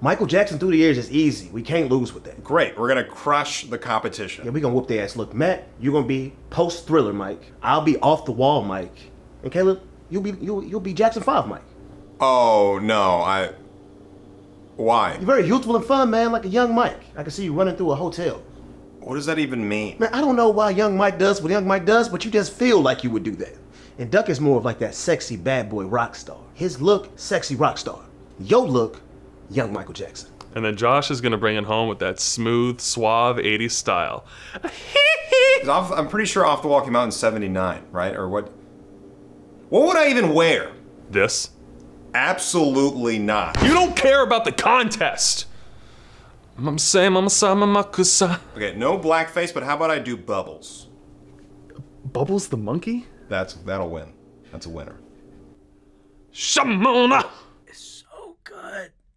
Michael Jackson through the years is easy. We can't lose with that. Great, we're gonna crush the competition. Yeah, we gonna whoop their ass. Look, Matt, you're gonna be post thriller Mike. I'll be off the wall Mike. And Caleb, you'll be you'll you'll be Jackson Five Mike. Oh no, I. Why? You're very youthful and fun, man, like a young Mike. I can see you running through a hotel. What does that even mean? Man, I don't know why young Mike does what young Mike does, but you just feel like you would do that. And Duck is more of like that sexy bad boy rock star. His look, sexy rock star. Your look, young Michael Jackson. And then Josh is gonna bring it home with that smooth, suave 80s style. off- I'm pretty sure Off the Wall came out in '79, right? Or what? What would I even wear? This. Absolutely not. You don't care about the contest! Mama say, mama sa, mama kusa. Okay, no blackface, but how about I do bubbles? Bubbles the monkey? That's that'll win. That's a winner. Shamona!